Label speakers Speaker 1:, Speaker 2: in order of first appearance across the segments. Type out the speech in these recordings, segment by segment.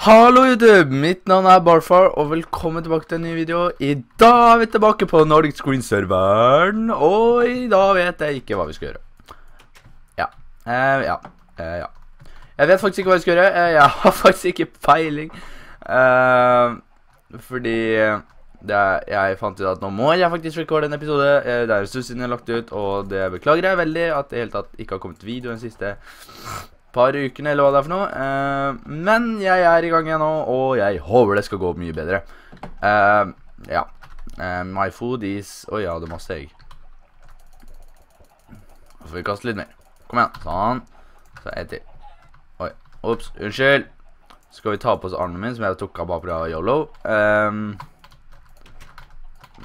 Speaker 1: Hallo YouTube, mitt navn er Barfar, og velkommen tilbake til en ny video. I dag er vi tilbake på Nordic Screen-serveren, og i dag vet jeg ikke hva vi skal gjøre. Ja, eh, ja, eh, ja. Jeg vet faktisk ikke hva vi skal gjøre, eh, jeg har faktisk ikke peiling. Eh, fordi det er, jeg fant ut at nå må jeg faktisk rekorde en episode. Eh, det er en stund siden jeg har lagt det ut, og det beklager jeg veldig at det helt tatt ikke har kommet video den siste par ukene, eller hva det er for noe. Eh, men jeg er i gang igjen nå, og jeg håper det skal gå mye bedre. Eh, ja. My food is Oi, det hadde masse egg. Så får vi kaste litt mer. Kom igjen. Sånn. Så ett til. Oi. Ops. Unnskyld. Så skal vi ta på oss armen min, som jeg tok av bare fra Yolo. Um,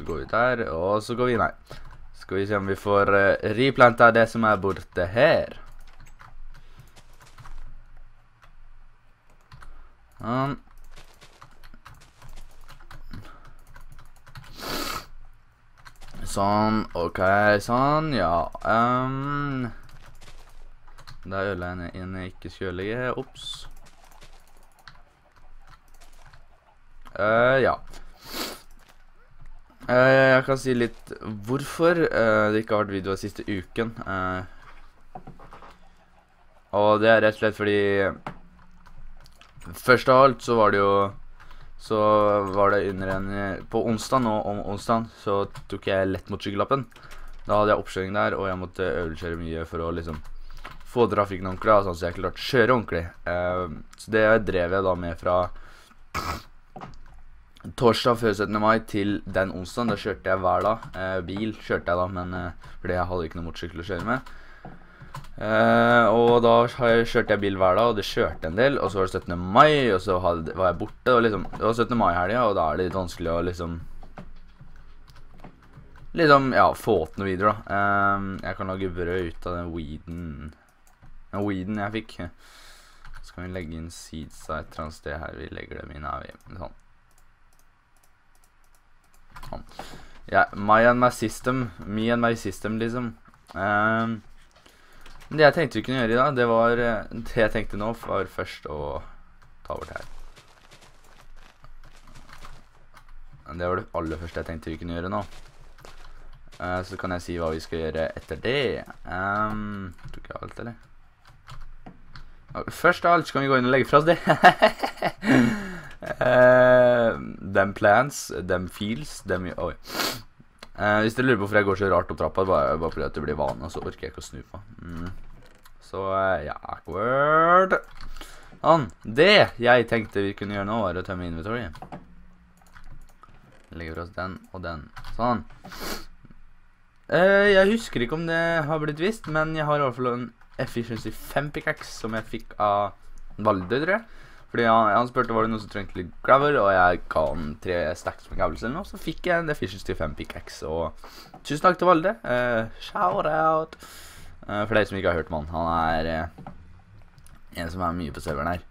Speaker 1: går ut her, og så går vi inn her. Skal vi se om vi får uh, replanta det som er borte her. Sånn. Sånn, ok, sånn, ja. Um, da er ølene en, en ikke skulle ligge. Ops. Uh, ja. Uh, jeg kan si litt hvorfor uh, det ikke har vært video den siste uken. og det er rett og slett fordi Først av alt så var det jo Så var det under en På onsdag nå om onsdag så tok jeg lett mot skyggelappen. Da hadde jeg oppkjøring der, og jeg måtte øvelseskjøre mye for å liksom få trafikken ordentlig, altså sånn så jeg klarte å kjøre ordentlig. Så det drev jeg da med fra torsdag før 17. mai til den onsdagen. Da kjørte jeg hver dag. Eh, bil kjørte jeg da, men eh, fordi jeg hadde ikke noen motorsykkel å kjøre med. Eh, og da kjørte jeg bil hver dag, og det kjørte en del. Og så var det 17. mai, og så var jeg borte. Og liksom, det var 17. mai-helga, og da er det litt vanskelig å liksom Liksom, ja, få til noe videre, da. Um, jeg kan lage brød ut av den weeden Den weeden jeg fikk. Så kan vi legge inn seeds et eller annet sted her. Vi legger dem inn her. Sånn. Ja, my and my system. Me and my system, liksom. Um, det jeg tenkte vi kunne gjøre i dag, det var eh, Det jeg tenkte nå, var først å ta bort her. Det var det aller første jeg tenkte vi kunne gjøre nå. Eh, så kan jeg si hva vi skal gjøre etter det. Um, tok jeg alt, eller? Først av alt så kan vi gå inn og legge fra oss det. uh, them plans, them feels, them Oi. Uh, hvis dere lurer på hvorfor jeg går så rart opp trappa, bare, bare fordi at det blir vane, og så orker jeg ikke å snu på. Mm. Så uh, ja, awkward. Sånn. Det jeg tenkte vi kunne gjøre nå, var å tømme inventory. Legger oss den og den. Sånn. Uh, jeg husker ikke om det har blitt visst, men jeg har i hvert fall en Efficiency 5 pickaxe som jeg fikk av Valde, tror jeg. Fordi han, han spurte var det noen som trengte litt gravel, og jeg ga han tre stacks med gravels eller noe, så fikk jeg en Deficiency 5 pickaxe, og tusen takk til Valde. Uh, shout out! Uh, for dere som ikke har hørt om han, han er uh, en som er mye på serveren her.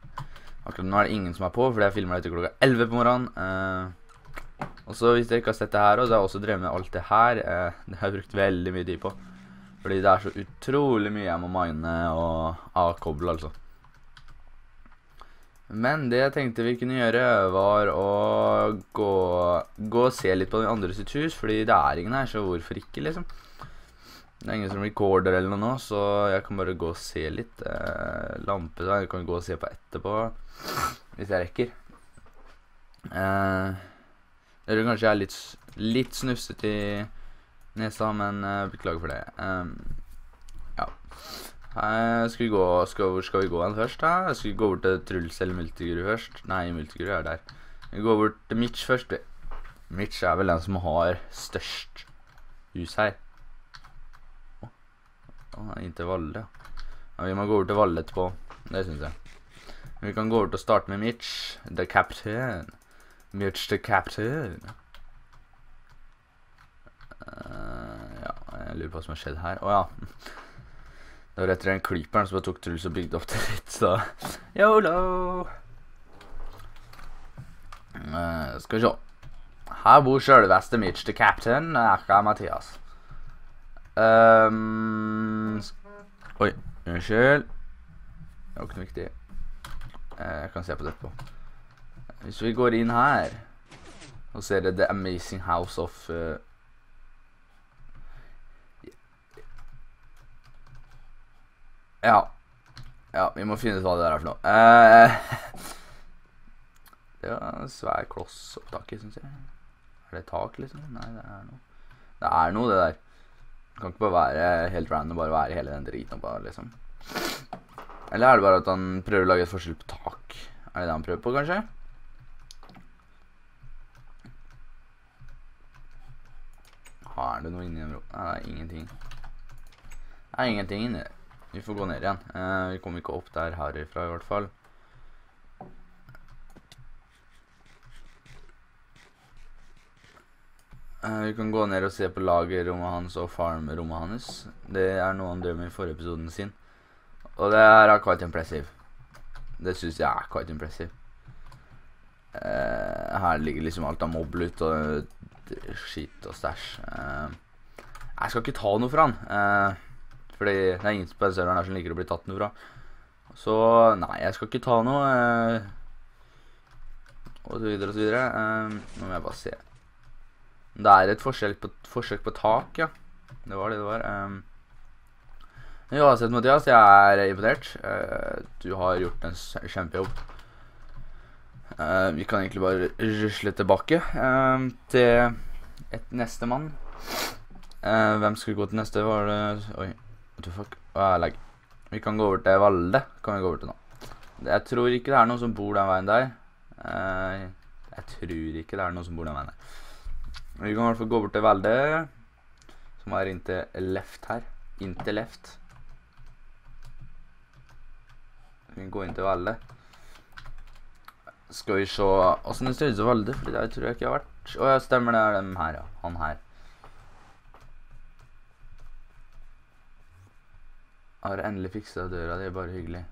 Speaker 1: Akkurat nå er det ingen som er på, fordi jeg filmer dette klokka 11 på morgenen. Uh, og så hvis dere ikke har sett det her, så har jeg også drevet med alt det her, Uh, det har jeg brukt veldig mye tid på. Fordi det er så utrolig mye jeg må mine og avkoble, altså. Men det jeg tenkte vi kunne gjøre, var å gå, gå og se litt på den andre sitt hus, fordi det er ingen her, så hvorfor ikke, liksom? Det er ingen som recorder eller noe nå, så jeg kan bare gå og se litt. Eh, lampe der, jeg kan gå og se på etterpå, hvis jeg rekker. Eh, jeg tror kanskje jeg er litt, litt snufset i nesa, men eh, beklager for det. Eh, ja. Skal vi gå, skal, skal vi gå hen først, da? Skal vi gå bort til Truls eller Multiguru først? Nei, Multiguru er der. Vi går bort til Mitch først. vi. Mitch er vel den som har størst hus her. Å, oh, inntil Valle, ja. ja. Vi må gå over til Valle etterpå. Det syns jeg. Vi kan gå over til å starte med Mitch. The captain. Mitch the captain. Uh, ja, jeg lurer på hva som har skjedd her. Å ja. Det var etter den creeperen som bare tok Truls og bygde opp det litt, så Yolo! Eh, skal vi se. Her bor sjølveste Mitch the Captain, aka Mathias. Um, oi, unnskyld. Det var ikke noe viktig. Eh, Jeg kan se på det etterpå. Hvis vi går inn her og ser det The Amazing House of eh, Ja. Ja, vi må finne ut hva det der er for noe. Eh, det var en svær kloss opp taket, syns jeg. Er det tak, liksom? Nei, det er noe. Det er noe, det der. Det kan ikke bare være helt random, bare være hele den driten oppå, liksom. Eller er det bare at han prøver å lage et forskjell på tak? Er det det han prøver på, kanskje? Har det noe inni den bro? Nei, det er ingenting. Det er ingenting inni det. Vi får gå ned igjen. Eh, vi kommer ikke opp der herifra, i hvert fall. Eh, vi kan gå ned og se på lagerrommet hans og farmrommet hans. Det er noe han drev med i forrige episoden sin. Og det er quite impressive. Det synes jeg er quite impressive. Eh, her ligger liksom alt av moblut og d- skit og stæsj. Eh, jeg skal ikke ta noe fra han. Fordi det er ingen serveren her som liker å bli tatt noe fra. Så nei, jeg skal ikke ta noe. Eh, og så videre og så videre. Eh, nå må jeg bare se. Det er et forsøk på, tak, ja. Det var det det var. Uansett, Mathias, jeg er imponert. Eh, du har gjort en kjempejobb. Eh, vi kan egentlig bare rusle tilbake eh, til et neste mann. Hvem skal gå til neste? Var det Oi, what the fuck? Ah, lag. Vi kan gå over til Valde. Kan vi gå over til nå. Jeg tror ikke det er noen som bor den veien der. Eh, jeg tror ikke det er noen som bor den veien der. Vi kan i hvert fall gå bort til Valde, som er inntil left her. Inntil left. Vi kan gå inn til Valde. Skal vi se åssen det ser ut som Valde, for der tror jeg ikke har vært. Å ja, stemmer det er dem her, ja. Han her. Har endelig fiksa døra, det er bare hyggelig.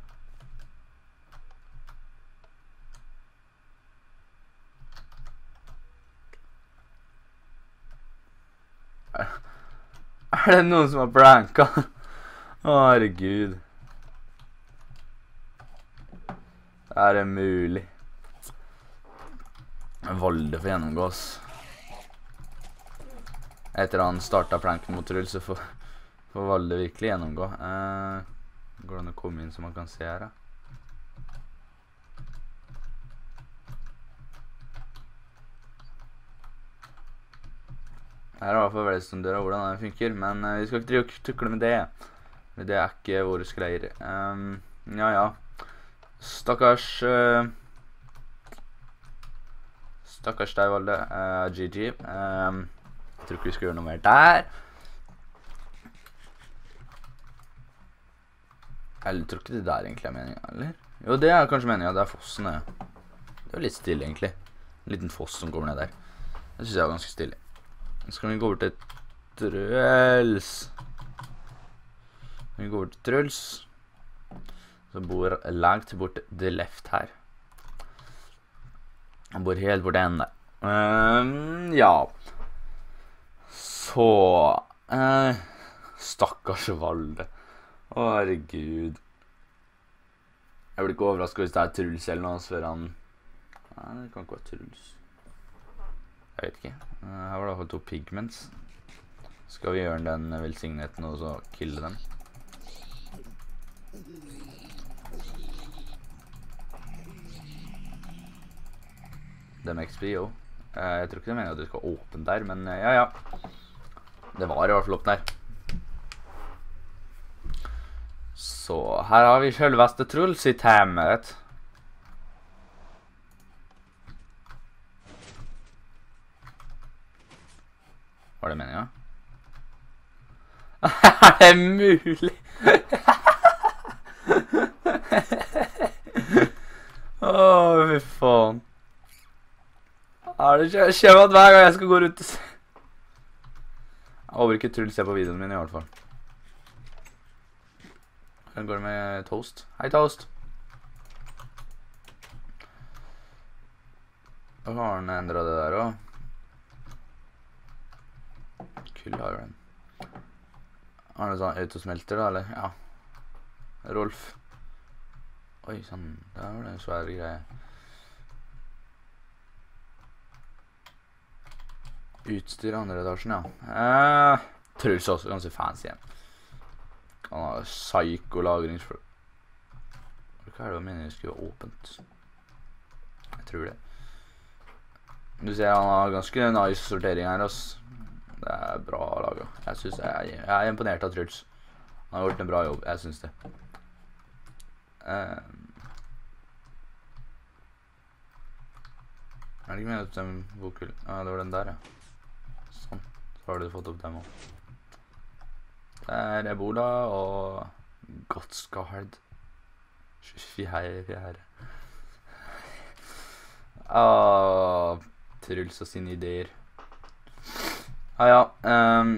Speaker 1: Er det noen som har pranka? Herregud. Er det mulig? Volde får gjennomgås. Etter han starta pranken mot Truls, så får, får Valde virkelig gjennomgå. Eh, går det an å komme inn så man kan se her, da? Her er i hvert fall velstandøra hvordan den funker, men eh, vi skal ikke tukle med det. Det er ikke våre greier. Um, ja, ja. Stakkars uh, Stakkars deg, Valde. Uh, GG. Um, jeg tror ikke vi skal gjøre noe mer der. Jeg tror ikke det der egentlig er meninga, eller? Jo, det er kanskje meninga. Det er fossen, ja. Det er litt stille, egentlig. En liten foss som kommer ned der. Det syns jeg var ganske stille. Så skal vi gå over til Truls. Vi går over til Truls. Så bor langt bort til left her. Han bor helt borti enden der. Ehm, ja. Så eh, Stakkars Valde. Å, herregud. Jeg blir ikke overraska hvis det er Truls eller noe før han Nei, det kan ikke være Truls. Jeg vet ikke. Eh, Her var det iallfall to pigments. Skal vi gjøre den velsignheten og så kille dem? Dem jo. Eh, Jeg tror ikke det mener at du skal åpne der, men eh, ja, ja. Det var i hvert fall opp der. Så her har vi selveste Truls sitt du. Var det meningen? er det mulig? Åh, fy faen. Er det at hver gang jeg skal gå rundt og se Jeg håper ikke Truls ser på videoen min, i hvert fall. Hvordan går det med Toast? Hei, Toast. Da har han endret det der også. Kull har den. Har du sånn autosmelter, da, eller? Ja. Rolf. Oi sånn. der var det en svær greie. Utstyr andre etasjen, ja. Eh, Truls også ganske fancy igjen. Han har psyko-lagringsflø... Hva er det du mener det skulle være åpent? Jeg tror det. Du ser han har ganske nice sortering her, ass. Det er bra laga. Jeg, synes jeg, jeg er imponert av Truls. Han har gjort en bra jobb. Jeg synes det. Eh, er det ikke meningen at de bokull Ja, det var den der, ja. Sånn. Så har du fått opp dem òg. Det er Ebola og. Fjerde, fjerde. Ah, Truls og sine ideer. Ja, ja. ehm,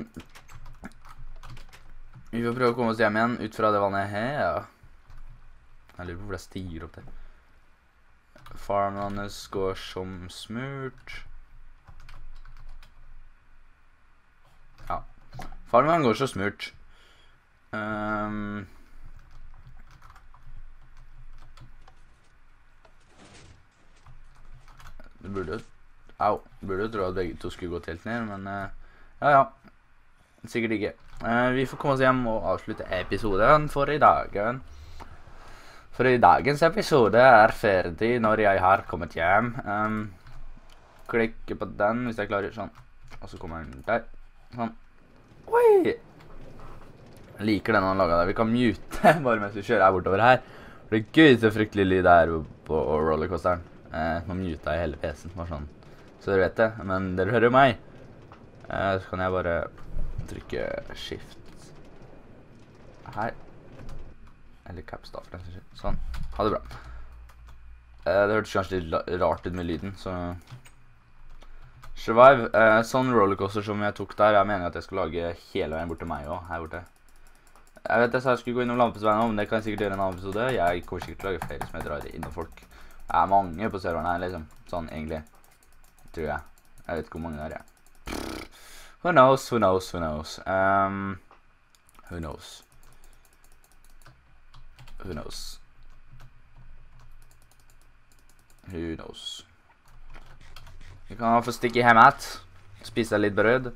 Speaker 1: vi får prøve å komme oss hjem igjen ut fra det vannet her. Ja. Jeg lurer på hvor jeg stiger opp til. Farmlandet går som smurt. Ja. Farmland går så smurt. Um, Du burde Au. Burde jo tro at begge to skulle gått helt ned, men uh, ja, ja. Sikkert ikke. Uh, vi får komme oss hjem og avslutte episoden for i dag. For i dagens episode er ferdig når jeg har kommet hjem. Um, klikke på den hvis jeg klarer. Sånn. Og så kommer den der. Sånn. Oi! Jeg liker den han laga der. Vi kan mute bare mens vi kjører her bortover her. For det er gøy så fryktelig lyd det er på rollercoasteren. Eh, nå muta jeg hele PC-en, bare sånn. Så dere vet det. Men dere hører jo meg. Eh, så kan jeg bare trykke shift her. Eller caps da, for den saks skyld. Sånn. Ha det bra. Eh, det hørtes kanskje litt rart ut med lyden, så Survive. Eh, sånn rollercoaster som jeg tok der, jeg mener at jeg skal lage hele veien bort til meg òg, her borte. Jeg vet jeg sa jeg skulle gå innom Lampesveien men det kan jeg sikkert gjøre en annen episode. Jeg kommer sikkert til å lage flere som jeg drar innom folk. Det er mange på serveren her, liksom. Sånn egentlig. Tror jeg. Jeg vet ikke hvor mange det er, jeg. Who knows, who knows, who knows. Um, who knows. Who knows. Who knows. Vi kan få stikke hjem igjen. Spise litt brød.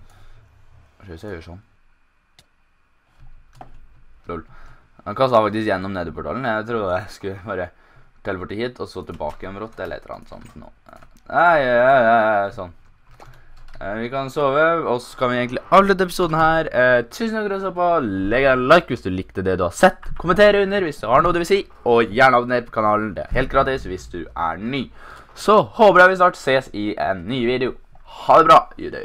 Speaker 1: Hva hvis jeg gjør sånn? Lol. Han kasta faktisk gjennom nederportalen. Jeg trodde jeg skulle bare teleporte hit, og så tilbake igjen brått, eller et eller annet sånt. Nå. Nei, ja, ja, ja, sånn. Eh, vi kan sove, og så kan vi egentlig avslutte episoden her. Eh, tusen takk for at du så på. Legg en like hvis du likte det du har sett. Kommenter under hvis du har noe du vil si, og gjerne abonner på kanalen. Det er helt gratis hvis du er ny. Så håper jeg vi snart ses i en ny video. Ha det bra. Jude.